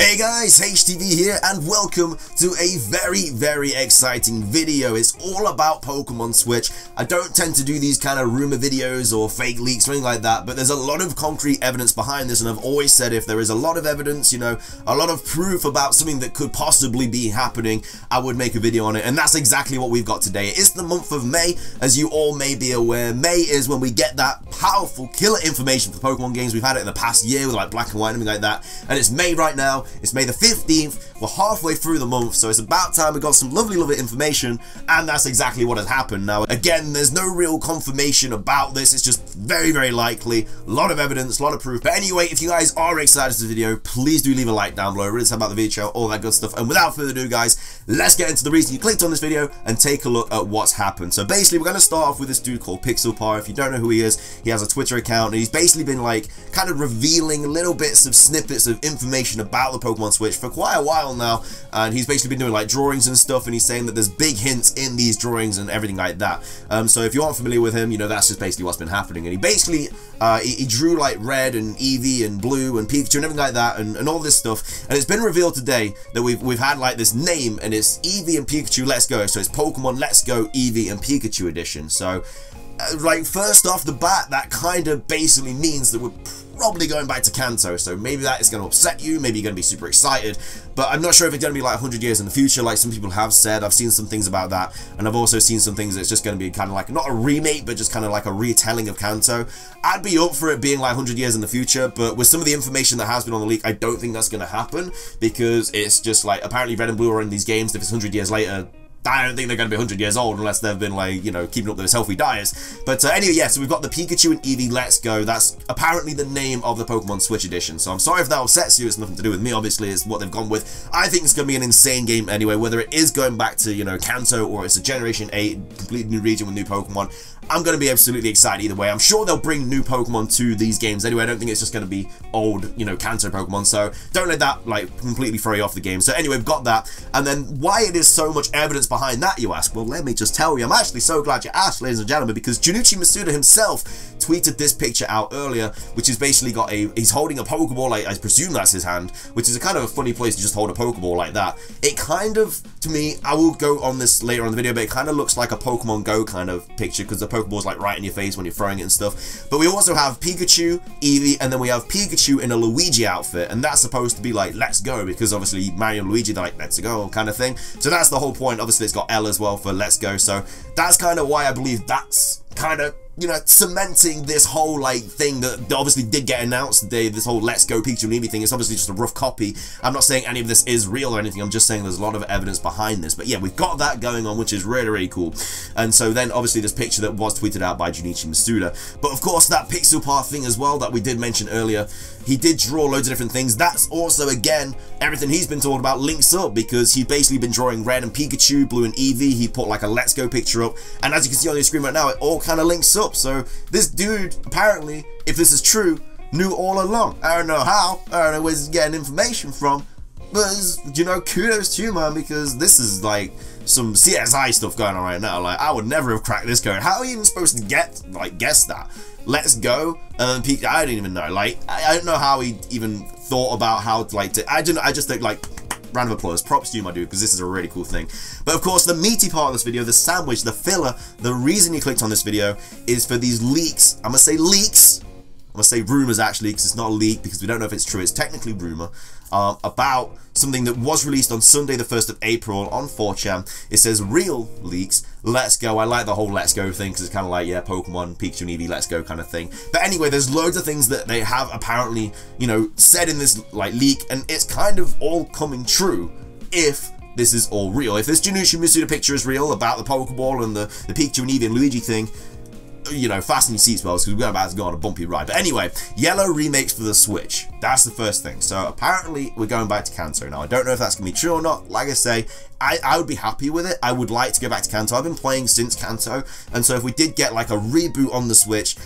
Hey guys, HDvee here and welcome to a very, very exciting video. It's all about Pokemon Switch. I don't tend to do these kind of rumor videos or fake leaks or anything like that, but there's a lot of concrete evidence behind this and I've always said if there is a lot of evidence, you know, a lot of proof about something that could possibly be happening, I would make a video on it and that's exactly what we've got today. It is the month of May, as you all may be aware. May is when we get that powerful killer information for Pokemon games. We've had it in the past year with like Black and White and everything like that, and it's May right now. It's May the 15th. We're halfway through the month, so it's about time we got some lovely, lovely information, and that's exactly what has happened. Now, again, there's no real confirmation about this. It's just very, very likely. A lot of evidence, a lot of proof. But anyway, if you guys are excited for the video, please do leave a like down below. Really talk about the video, all that good stuff. And without further ado, guys, let's get into the reason you clicked on this video and take a look at what's happened. So basically, we're going to start off with this dude called Pixelpar. If you don't know who he is, he has a Twitter account, and he's basically been like kind of revealing little bits of snippets of information about the Pokemon Switch for quite a while now, and he's basically been doing like drawings and stuff, and he's saying that there's big hints in these drawings and everything like that. Um, so if you aren't familiar with him, you know that's just basically what's been happening. And he basically uh, he, he, drew like red and Eevee and blue and Pikachu and everything like that, and, and all this stuff. And it's been revealed today that we've we've had like this name, and it's Eevee and Pikachu Let's Go. So it's Pokemon Let's Go Eevee and Pikachu edition. So uh, like first off the bat, that kind of basically means that we're probably going back to Kanto, so maybe that is going to upset you, maybe you're going to be super excited, but I'm not sure if it's going to be like 100 years in the future, like some people have said, I've seen some things about that, and I've also seen some things that's just going to be kind of like, not a remake, but just kind of like a retelling of Kanto. I'd be up for it being like 100 years in the future, but with some of the information that has been on the leak, I don't think that's going to happen, because it's just like, apparently Red and Blue are in these games, if it's 100 years later, I don't think they're going to be 100 years old unless they've been like, you know, keeping up those healthy diets. But uh, anyway, yeah, so we've got the Pikachu and Eevee Let's Go. That's apparently the name of the Pokemon Switch edition. So I'm sorry if that upsets you. It's nothing to do with me, obviously. It's what they've gone with. I think it's going to be an insane game anyway, whether it is going back to, you know, Kanto or it's a Generation 8, completely new region with new Pokemon. I'm going to be absolutely excited either way. I'm sure they'll bring new Pokemon to these games anyway. I don't think it's just going to be old, you know, Kanto Pokemon. So don't let that, like, completely throw you off the game. So anyway, we've got that. And then why it is so much evidence behind that, you ask? Well, let me just tell you. I'm actually so glad you asked, ladies and gentlemen, because Junichi Masuda himself tweeted this picture out earlier, which is basically got a, he's holding a Pokeball, like, I presume that's his hand, which is a kind of a funny place to just hold a Pokeball like that. It kind of, to me, I will go on this later on in the video, but it kind of looks like a Pokemon Go kind of picture, because the Pokeball's like right in your face when you're throwing it and stuff. But we also have Pikachu, Eevee, and then we have Pikachu in a Luigi outfit, and that's supposed to be like, let's go, because obviously Mario and Luigi, like, let's go, kind of thing. So that's the whole point. Obviously, it's got L as well for let's go, so that's kind of why I believe that's kind of you know, cementing this whole, like, thing that obviously did get announced today, this whole Let's Go Pikachu and Eevee thing. It's obviously just a rough copy. I'm not saying any of this is real or anything. I'm just saying there's a lot of evidence behind this. But yeah, we've got that going on, which is really, really cool. And so then, obviously, this picture that was tweeted out by Junichi Masuda. But of course, that Pixelpar thing as well that we did mention earlier, he did draw loads of different things. That's also, again, everything he's been talking about links up because he's basically been drawing Red and Pikachu, Blue and Eevee. He put like a Let's Go picture up. And as you can see on your screen right now, it all kind of links up. So this dude, apparently, if this is true, knew all along. I don't know how. I don't know where he's getting information from. But, you know, kudos to you, man, because this is like some CSI stuff going on right now. Like, I would never have cracked this code. How are you even supposed to get, like, guess that? Let's go. Um, and then I don't even know. Like, I, I don't know how he even thought about how to, like, to, I don't I just think, like, round of applause. Props to you, my dude, because this is a really cool thing. But of course, the meaty part of this video, the sandwich, the filler, the reason you clicked on this video is for these leaks. I'm going to say leaks. I'm going to say rumors, actually, because it's not a leak, because we don't know if it's true. It's technically rumor uh, about something that was released on Sunday the 1st of April on 4chan. It says real leaks, let's go. I like the whole let's go thing because it's kind of like, yeah, Pokemon, Pikachu and Eevee, let's go kind of thing. But anyway, there's loads of things that they have apparently, you know, said in this like leak and it's kind of all coming true if this is all real. If this Junichi Masuda picture is real about the Pokeball and the, the Pikachu and Eevee and Luigi thing, you know, fasten your seatbelts because we're about to go on a bumpy ride. But anyway, yellow remakes for the Switch. That's the first thing. So apparently we're going back to Kanto. Now, I don't know if that's going to be true or not. Like I say, I, I would be happy with it. I would like to go back to Kanto. I've been playing since Kanto. And so if we did get like a reboot on the Switch,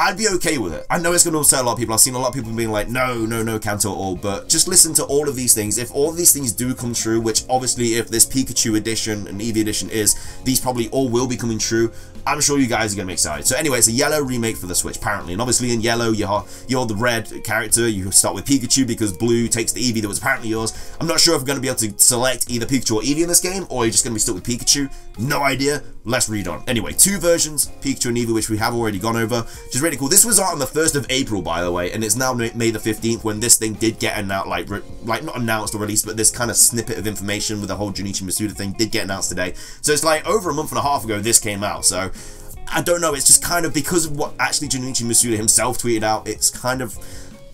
I'd be okay with it. I know it's going to upset a lot of people. I've seen a lot of people being like, no, no, no, Kanto all. But just listen to all of these things. If all these things do come true, which obviously if this Pikachu edition and Eevee edition is, these probably all will be coming true. I'm sure you guys are going to be excited. So anyway, it's a yellow remake for the Switch, apparently. And obviously in yellow, you're, you're the red character. You start with Pikachu because blue takes the Eevee that was apparently yours. I'm not sure if we're going to be able to select either Pikachu or Eevee in this game, or you're just going to be stuck with Pikachu. No idea. Let's read on. Anyway, two versions, Pikachu and Eevee, which we have already gone over, which is really cool. This was out on the 1st of April, by the way, and it's now May the 15th when this thing did get announced, like, like not announced or released, but this kind of snippet of information with the whole Junichi Masuda thing did get announced today. So it's like over a month and a half ago this came out, so I don't know, it's just kind of because of what actually Junichi Masuda himself tweeted out, it's kind of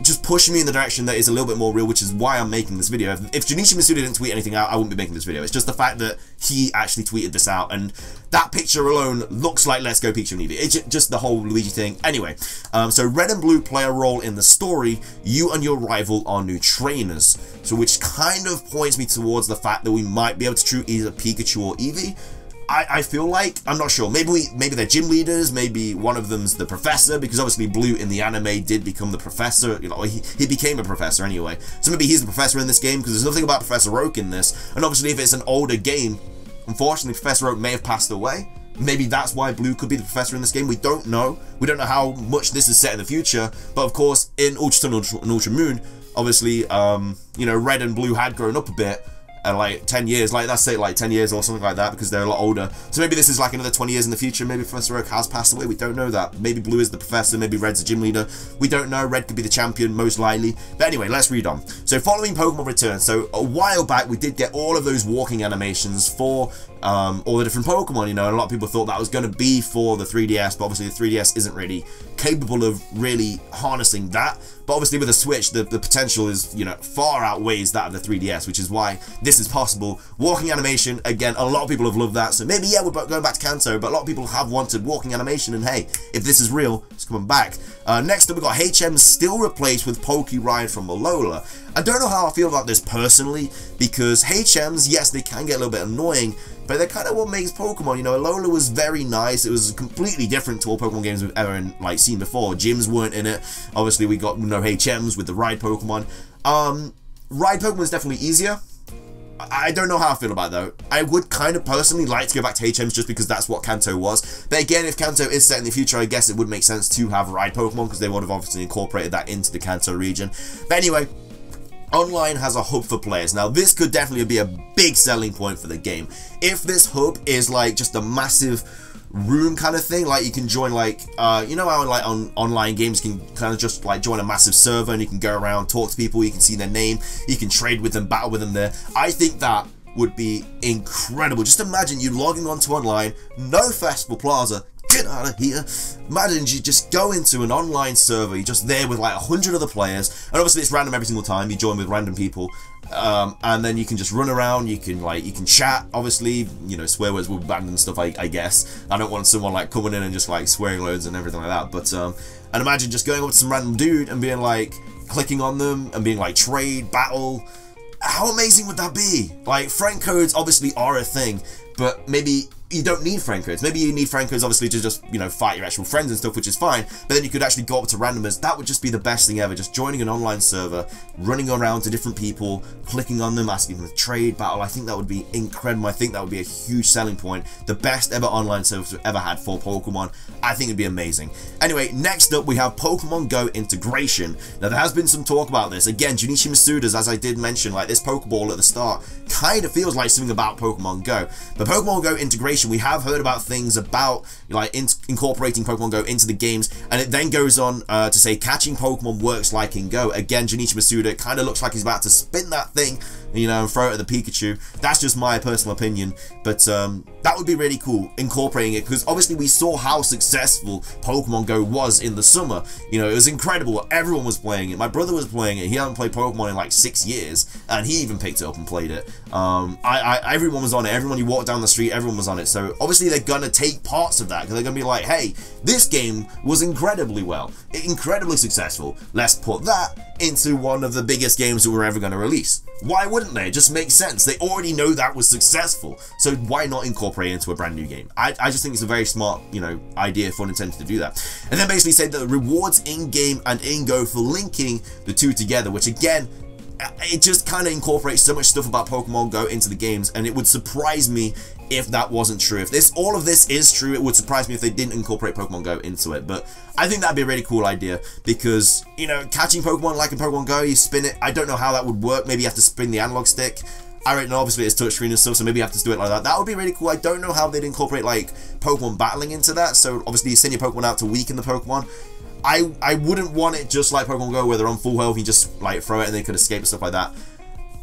just pushing me in the direction that is a little bit more real, which is why I'm making this video. If, if Junichi Masuda didn't tweet anything out, I wouldn't be making this video. It's just the fact that he actually tweeted this out, and that picture alone looks like Let's Go Pikachu Eevee. It's just the whole Luigi thing. Anyway, um, so Red and Blue play a role in the story. You and your rival are new trainers. So which kind of points me towards the fact that we might be able to choose either Pikachu or Eevee. I, I feel like I'm not sure. Maybe we maybe they're gym leaders. Maybe one of them's the professor because obviously Blue in the anime did become the professor. You know, he, he became a professor anyway. So maybe he's the professor in this game because there's nothing about Professor Oak in this. And obviously, if it's an older game, unfortunately, Professor Oak may have passed away. Maybe that's why Blue could be the professor in this game. We don't know. We don't know how much this is set in the future. But of course, in Ultra Sun and Ultra Moon, obviously, um, you know, Red and Blue had grown up a bit and like 10 years, like that's it, like 10 years or something like that because they're a lot older. So maybe this is like another 20 years in the future. Maybe Professor Oak has passed away. We don't know that. Maybe Blue is the professor. Maybe Red's the gym leader. We don't know. Red could be the champion, most likely. But anyway, let's read on. So following Pokemon Return, so a while back we did get all of those walking animations for um, all the different Pokemon, you know, and a lot of people thought that was going to be for the 3DS, but obviously the 3DS isn't really capable of really harnessing that. But obviously with the Switch, the, the potential is, you know, far outweighs that of the 3DS, which is why this is possible. Walking animation, again, a lot of people have loved that. So maybe, yeah, we're going back to Kanto, but a lot of people have wanted walking animation. And hey, if this is real, it's coming back. Uh, next up, we got HM still replaced with Poké Ride from Alola. I don't know how I feel about this personally, because HMs, yes, they can get a little bit annoying, but they're kind of what makes Pokemon. You know, Alola was very nice. It was completely different to all Pokemon games we've ever like seen before. Gyms weren't in it. Obviously, we got know HMs with the Ride Pokemon. Um, Ride Pokemon is definitely easier. I don't know how I feel about though. I would kind of personally like to go back to HMs just because that's what Kanto was. But again, if Kanto is set in the future, I guess it would make sense to have Ride Pokemon because they would have obviously incorporated that into the Kanto region. But anyway, Online has a hub for players. Now, this could definitely be a big selling point for the game. If this hub is like just a massive room kind of thing, like you can join like, uh, you know how like on online games can kind of just like join a massive server and you can go around, talk to people, you can see their name, you can trade with them, battle with them there. I think that would be incredible. Just imagine you logging onto online, no Festival Plaza, get out of here. Imagine you just go into an online server, you're just there with like a hundred other players, and obviously it's random every single time, you join with random people, um, and then you can just run around, you can like, you can chat, obviously, you know, swear words will be banned and stuff, I, I, guess. I don't want someone like coming in and just like swearing loads and everything like that, but, um, and imagine just going up to some random dude and being like, clicking on them and being like, trade, battle, how amazing would that be? Like, friend codes obviously are a thing, but maybe you don't need friend. Maybe you need friend obviously to just, you know, fight your actual friends and stuff, which is fine. But then you could actually go up to randomers. That would just be the best thing ever. Just joining an online server, running around to different people, clicking on them, asking them to trade, battle. I think that would be incredible. I think that would be a huge selling point. The best ever online service we've ever had for Pokemon. I think it'd be amazing. Anyway, next up we have Pokemon Go integration. Now there has been some talk about this. Again, Junichi Masuda's, as I did mention, like this Pokeball at the start, kind of feels like something about Pokemon Go. But Pokemon Go integration we have heard about things about like in incorporating Pokemon Go into the games, and it then goes on uh, to say catching Pokemon works like in Go. Again, Junichi Masuda kind of looks like he's about to spin that thing, you know, and throw it at the Pikachu. That's just my personal opinion, but um, that would be really cool incorporating it because obviously we saw how successful Pokemon Go was in the summer. You know, it was incredible. Everyone was playing it. My brother was playing it. He hadn't played Pokemon in like six years, and he even picked it up and played it. Um, I, I, everyone was on it. Everyone you walked down the street, everyone was on it. So obviously they're gonna take parts of that because they're gonna be like, hey, this game was incredibly well, incredibly successful. Let's put that into one of the biggest games that we're ever gonna release. Why would wouldn't they? It just makes sense. They already know that was successful, so why not incorporate it into a brand new game? I, I just think it's a very smart, you know, idea for Nintendo to do that. And then basically said that the rewards in-game and in-go for linking the two together, which again, uh, it just kind of incorporates so much stuff about Pokemon Go into the games, and it would surprise me if that wasn't true. If this all of this is true, it would surprise me if they didn't incorporate Pokemon Go into it. But I think that'd be a really cool idea because, you know, catching Pokemon like in Pokemon Go, you spin it. I don't know how that would work. Maybe you have to spin the analog stick. I don't know, obviously it's touchscreen and stuff, so maybe you have to do it like that. That would be really cool. I don't know how they'd incorporate, like, Pokemon battling into that, so obviously you send your Pokemon out to weaken the Pokemon. I, I wouldn't want it just like Pokemon Go, where they're on full health, you just, like, throw it and they could escape and stuff like that.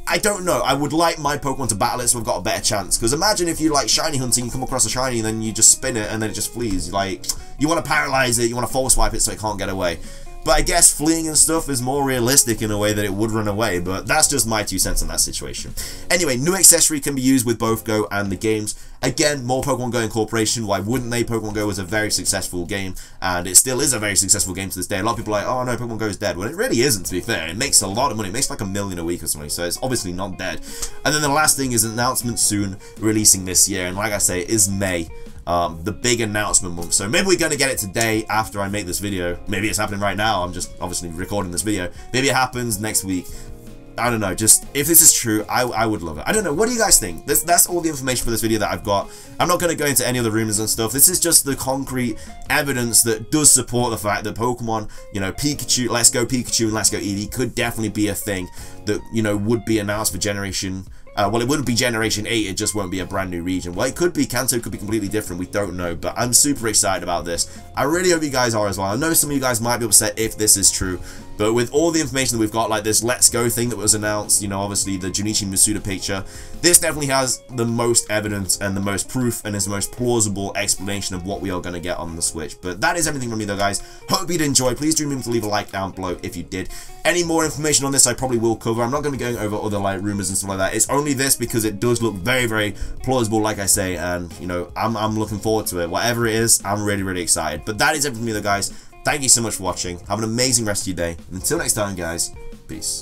I don't know. I would like my Pokemon to battle it so I've got a better chance. Because imagine if you like shiny hunting, you come across a shiny and then you just spin it and then it just flees. Like, you want to paralyze it, you want to false swipe it so it can't get away. But I guess fleeing and stuff is more realistic in a way that it would run away, but that's just my two cents on that situation. Anyway, new accessory can be used with both Go and the games. Again, more Pokemon Go incorporation, why wouldn't they? Pokemon Go was a very successful game, and it still is a very successful game to this day. A lot of people are like, oh no, Pokemon Go is dead. Well, it really isn't, to be fair. It makes a lot of money. It makes like a million a week or something, so it's obviously not dead. And then the last thing is an announcement soon, releasing this year, and like I say, is May um, the big announcement month. So maybe we're going to get it today after I make this video. Maybe it's happening right now. I'm just obviously recording this video. Maybe it happens next week. I don't know, just if this is true, I, I would love it. I don't know, what do you guys think? This, that's all the information for this video that I've got. I'm not going to go into any of the rumors and stuff. This is just the concrete evidence that does support the fact that Pokemon, you know, Pikachu, Let's Go Pikachu and Let's Go Eevee could definitely be a thing that, you know, would be announced for Generation uh, well, it wouldn't be Generation 8, it just won't be a brand new region. Well, it could be, Kanto could be completely different, we don't know, but I'm super excited about this. I really hope you guys are as well. I know some of you guys might be upset if this is true, but with all the information that we've got, like this Let's Go thing that was announced, you know, obviously the Junichi Masuda picture, this definitely has the most evidence and the most proof and is the most plausible explanation of what we are going to get on the Switch. But that is everything from me though, guys. Hope you'd enjoy. Please do remember to leave a like down below if you did. Any more information on this I probably will cover. I'm not going to be going over other like rumors and stuff like that. It's only this because it does look very, very plausible, like I say, and, you know, I'm, I'm looking forward to it. Whatever it is, I'm really, really excited. But that is everything from me though, guys. Thank you so much for watching. Have an amazing rest of your day. And until next time, guys, peace.